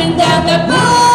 up and down the boulevard.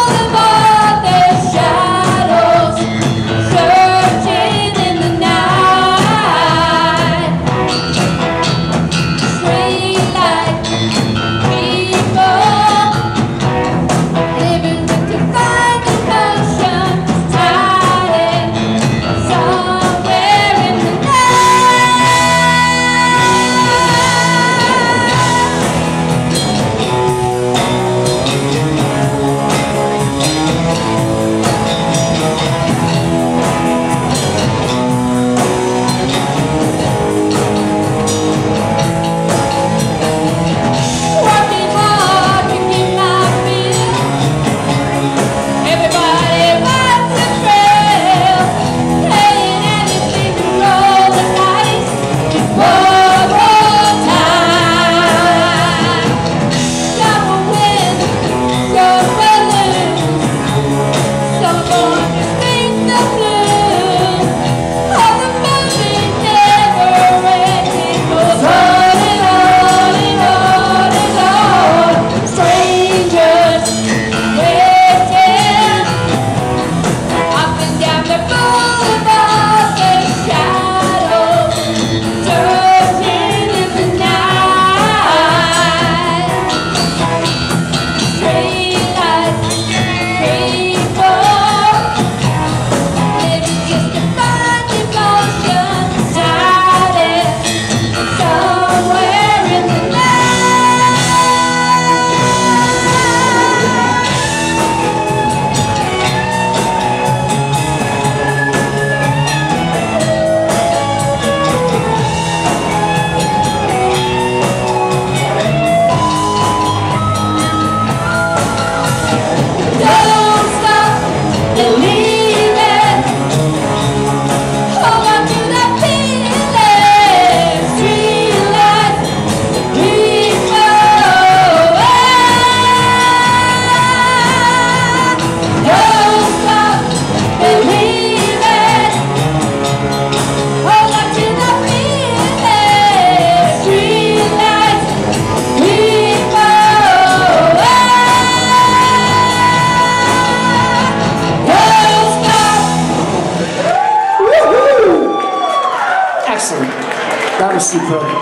participa